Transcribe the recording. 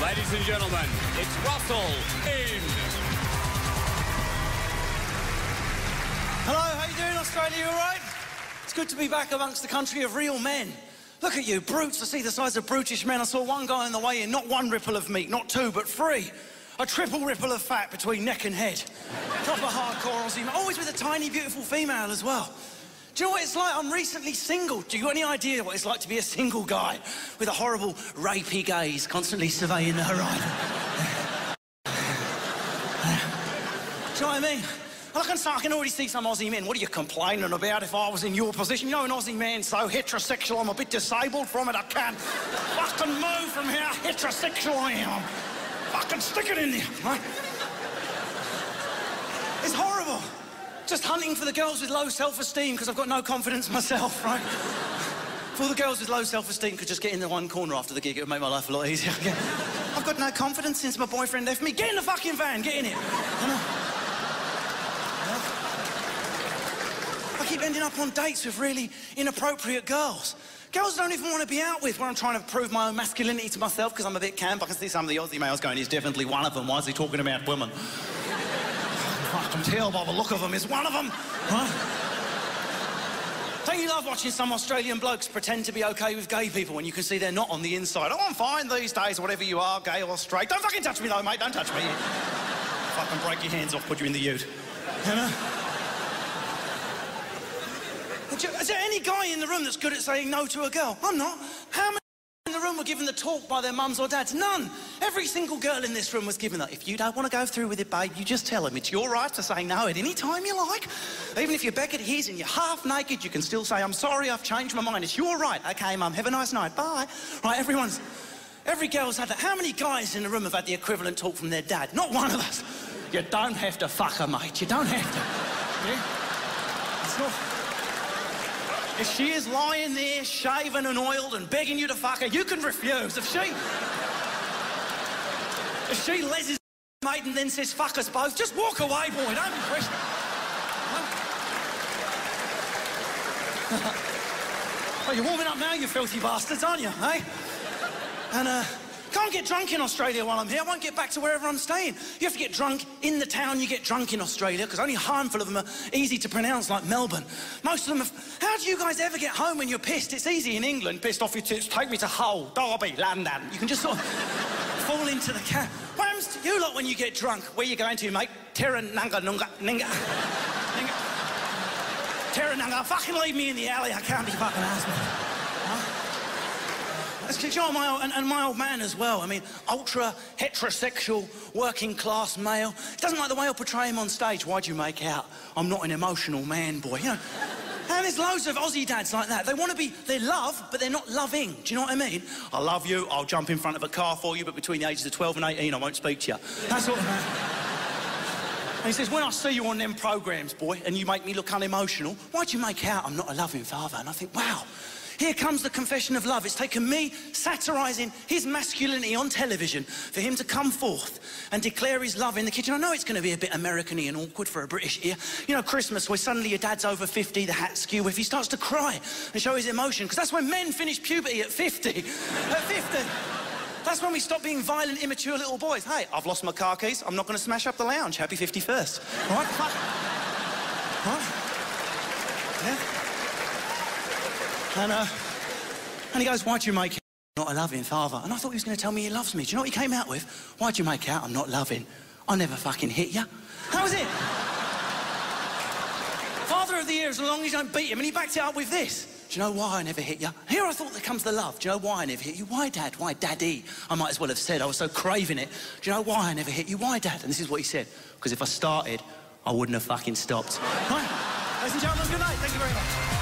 Ladies and gentlemen, it's Russell in. Hello, how you doing, Australia? You all right? It's good to be back amongst the country of real men. Look at you, brutes. I see the size of brutish men. I saw one guy on the way in, not one ripple of meat, not two, but three. A triple ripple of fat between neck and head. Proper hardcore Aussie. Always with a tiny, beautiful female as well. Do you know what it's like? I'm recently single. Do you got any idea what it's like to be a single guy with a horrible, rapey gaze constantly surveying the horizon? Do you know what I mean? I can, I can already see some Aussie men. What are you complaining about if I was in your position? You know, an Aussie man so heterosexual, I'm a bit disabled from it. I can't fucking move from how heterosexual I am. Fucking stick it in there, right? It's horrible. Just hunting for the girls with low self-esteem because I've got no confidence myself, right? if all the girls with low self-esteem could just get in the one corner after the gig, it would make my life a lot easier. I've got no confidence since my boyfriend left me. Get in the fucking van, get in it. I keep ending up on dates with really inappropriate girls. Girls don't even want to be out with when I'm trying to prove my own masculinity to myself because I'm a bit camp. I can see some of the Aussie males going, he's definitely one of them. Why is he talking about women? I can tell by the look of him, he's one of them. Huh? Don't you love watching some Australian blokes pretend to be okay with gay people when you can see they're not on the inside? Oh, I'm fine these days, whatever you are, gay or straight. Don't fucking touch me though, mate, don't touch me. fucking break your hands off, put you in the ute. You know? Is there any guy in the room that's good at saying no to a girl? I'm not. How many room were given the talk by their mums or dads? None. Every single girl in this room was given that. If you don't want to go through with it, babe, you just tell him. It's your right to say no at any time you like. Even if you're back at his and you're half naked, you can still say, I'm sorry, I've changed my mind. It's your right. Okay, mum, have a nice night. Bye. Right, everyone's... Every girl's had that. How many guys in the room have had the equivalent talk from their dad? Not one of us. You don't have to fuck her, mate. You don't have to. Yeah? It's not... If she is lying there, shaven and oiled and begging you to fuck her, you can refuse. If she... If she les his mate and then says fuck us both, just walk away, boy. Don't be questioning. oh, you're warming up now, you filthy bastards, aren't you, eh? And, uh... Can't get drunk in Australia while I'm here. I won't get back to wherever I'm staying. You have to get drunk in the town you get drunk in Australia, because only a handful of them are easy to pronounce, like Melbourne. Most of them. How do you guys ever get home when you're pissed? It's easy in England. Pissed off your tits. Take me to Hull, Derby, London. You can just sort of fall into the cat. What happens to you lot when you get drunk? Where you going to, mate? Terranunga, nunga, ninga. ninga. Terranunga. Fucking leave me in the alley. I can't be fucking asked. You my old, and, and, my old man as well. I mean, ultra heterosexual, working class male. He doesn't like the way I portray him on stage. Why'd you make out? I'm not an emotional man, boy. You know. And there's loads of Aussie dads like that. They want to be, they love, but they're not loving. Do you know what I mean? I love you, I'll jump in front of a car for you, but between the ages of 12 and 18, I won't speak to you. That's what. And he says, when I see you on them programs, boy, and you make me look unemotional, why'd you make out I'm not a loving father? And I think, wow, here comes the confession of love. It's taken me satirizing his masculinity on television for him to come forth and declare his love in the kitchen. I know it's going to be a bit American and awkward for a British ear. You know, Christmas, where suddenly your dad's over 50, the hat's skew, if he starts to cry and show his emotion, because that's when men finish puberty at 50. at 50. That's when we stop being violent, immature little boys. Hey, I've lost my car keys. I'm not going to smash up the lounge. Happy 51st. All right? What? Yeah? And, uh, and he goes, why do you make out not a loving father? And I thought he was going to tell me he loves me. Do you know what he came out with? Why do you make out I'm not loving? I never fucking hit you. That was it. Father of the year as long as you don't beat him. And he backed it up with this. Do you know why I never hit you? Here I thought there comes the love. Do you know why I never hit you? Why, Dad? Why, Daddy? I might as well have said. I was so craving it. Do you know why I never hit you? Why, Dad? And this is what he said. Because if I started, I wouldn't have fucking stopped. Right. Ladies and gentlemen, good night. Thank you very much.